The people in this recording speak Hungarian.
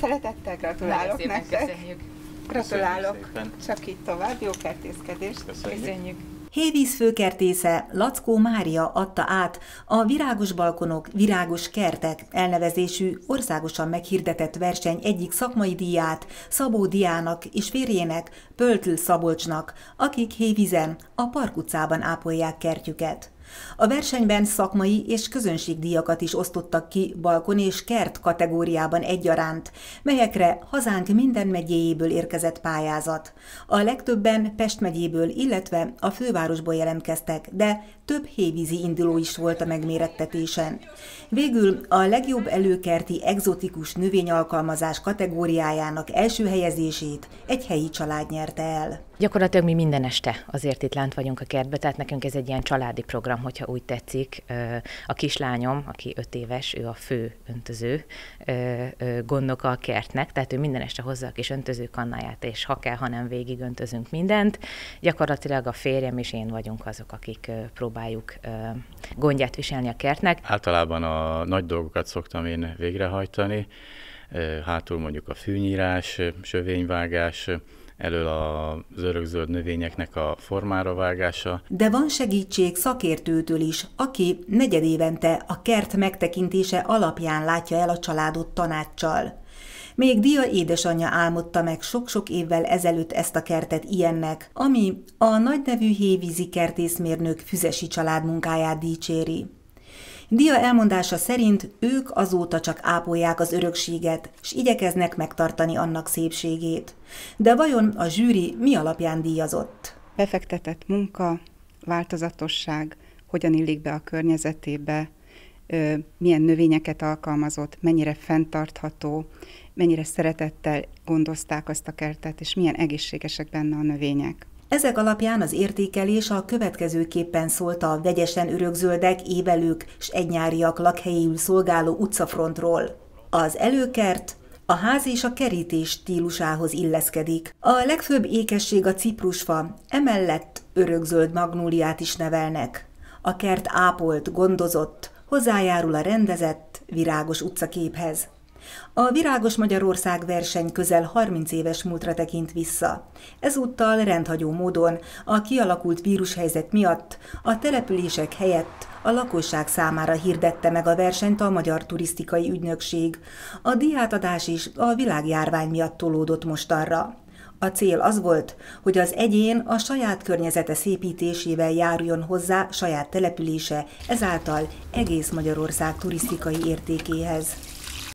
Szeretettel gratulálok Nagyon szépen nektek. köszönjük. Gratulálok. Köszönjük. Csak így tovább, jó kertészkedést. Köszönjük. Köszönjük. Hévíz főkertésze Lackó Mária adta át a Virágos Balkonok, Virágos Kertek elnevezésű országosan meghirdetett verseny egyik szakmai díját Szabó Diának és férjének, Pöltl Szabolcsnak, akik Hévízen, a Park utcában ápolják kertjüket. A versenyben szakmai és közönségdíjakat is osztottak ki balkon és kert kategóriában egyaránt, melyekre hazánk minden megyéjéből érkezett pályázat. A legtöbben Pest megyéből, illetve a fővárosból jelentkeztek, de több hévízi induló is volt a megmérettetésen. Végül a legjobb előkerti egzotikus növényalkalmazás kategóriájának első helyezését egy helyi család nyerte el. Gyakorlatilag mi minden este azért itt lent vagyunk a kertbe, tehát nekünk ez egy ilyen családi program, hogyha úgy tetszik. A kislányom, aki öt éves, ő a fő öntöző gondnoka a kertnek, tehát ő minden este hozza a kis öntözőkannáját, és ha kell, ha nem végig öntözünk mindent. Gyakorlatilag a férjem és én vagyunk azok, akik ö, próbáljuk ö, gondját viselni a kertnek. Általában a nagy dolgokat szoktam én végrehajtani, hátul mondjuk a fűnyírás, sövényvágás, elől az örökzöld növényeknek a formára vágása, De van segítség szakértőtől is, aki negyedévente a kert megtekintése alapján látja el a családot tanáccsal. Még Dia édesanyja álmodta meg sok-sok évvel ezelőtt ezt a kertet ilyennek, ami a nagynevű hévízi kertészmérnök füzesi család munkáját dicséri. Dia elmondása szerint ők azóta csak ápolják az örökséget, és igyekeznek megtartani annak szépségét. De vajon a zsűri mi alapján díjazott? Befektetett munka, változatosság, hogyan illik be a környezetébe, milyen növényeket alkalmazott, mennyire fenntartható, mennyire szeretettel gondozták azt a kertet, és milyen egészségesek benne a növények. Ezek alapján az értékelés a következőképpen szólt a vegyesen örökzöldek, évelők és egynyáriak lakhelyéül szolgáló utcafrontról. Az előkert a ház és a kerítés stílusához illeszkedik. A legfőbb ékesség a ciprusfa, emellett örökzöld magnóliát is nevelnek. A kert ápolt, gondozott, hozzájárul a rendezett, virágos utcaképhez. A Virágos Magyarország verseny közel 30 éves múltra tekint vissza. Ezúttal rendhagyó módon a kialakult vírushelyzet miatt a települések helyett a lakosság számára hirdette meg a versenyt a Magyar Turisztikai Ügynökség. A diátadás is a világjárvány miatt tolódott mostanra. A cél az volt, hogy az egyén a saját környezete szépítésével járuljon hozzá saját települése, ezáltal egész Magyarország turisztikai értékéhez.